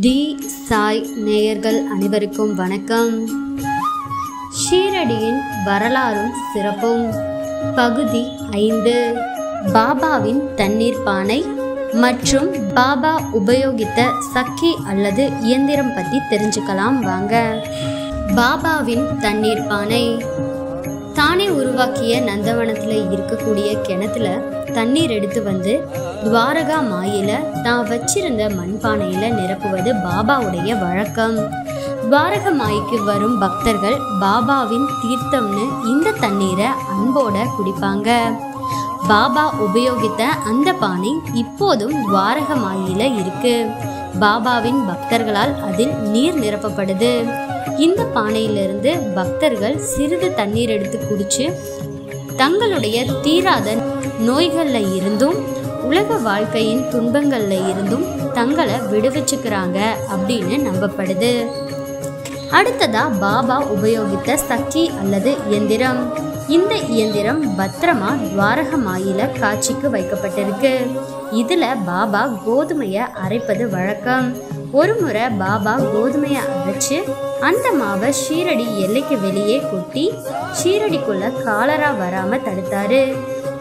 தி சாய் நேயர்கள் அனைவருக்கும் வணக்கம். ஷீரடியின் வரலாறும் சிறப்பும். பகுதி ஐந்து. பாபாவின் தண்ணீர் பானை மற்றும் பாபா உபயோகித்த சக்கி அல்லது இயந்திரம் பற்றி தெரிஞ்சுக்கலாம் வாங்க. பாபாவின் தண்ணீர் பானை. தானே உருவாக்கிய நந்தவனத்தில் இருக்கக்கூடிய கிணத்துல தண்ணீர் எடுத்து வந்து துவாரகா மாயில தான் வச்சிருந்த மண்பானையில நிரப்புவது பாபாவுடைய வழக்கம். துவாரக மாய்க்கு வரும் பக்தர்கள் பாபாவின் தீர்த்தம்னு இந்த தண்ணீரை அன்போட குடிப்பாங்க. பாபா உபயோகித்த அந்த பானை இப்போதும் துவாரக மாயில இருக்கு. பாபாவின் பக்தர்களால் அதில் நீர் நிரப்பப்படுது. இந்த பானையிலிருந்து பக்தர்கள் சிறிது தண்ணீர் எடுத்து குடிச்சு தங்களுடைய தீராத நோய்களில் இருந்தும் உலக வாழ்க்கையின் துன்பங்களில் இருந்தும் தங்களை விடுவிச்சுக்கிறாங்க அப்படின்னு நம்பப்படுது. அடுத்ததா பாபா உபயோகித்த சக்தி அல்லது இயந்திரம் இந்த இயந்திரம் பத்திரமா துவாரக மாயில காட்சிக்கு வைக்கப்பட்டிருக்கு. இதுல பாபா கோதுமையை அரைப்பது வழக்கம். ஒரு முறை பாபா கோதுமையை அரைச்சு அந்த மாவை ஷீரடி எல்லைக்கு வெளியே கொட்டி ஷீரடிக்குள்ள காலரா வராம தடுத்தாரு.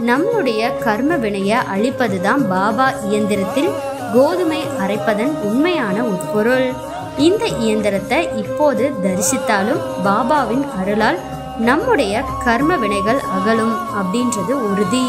நம்முடைய கர்ம வினையை அழிப்பது தான் பாபா இயந்திரத்தில் கோதுமை அரைப்பதன் உண்மையான உட்பொருள். இந்த இயந்திரத்தை இப்போது தரிசித்தாலும் பாபாவின் அருளால் நம்முடைய கர்ம வினைகள் அகலும் அப்படின்றது உறுதி.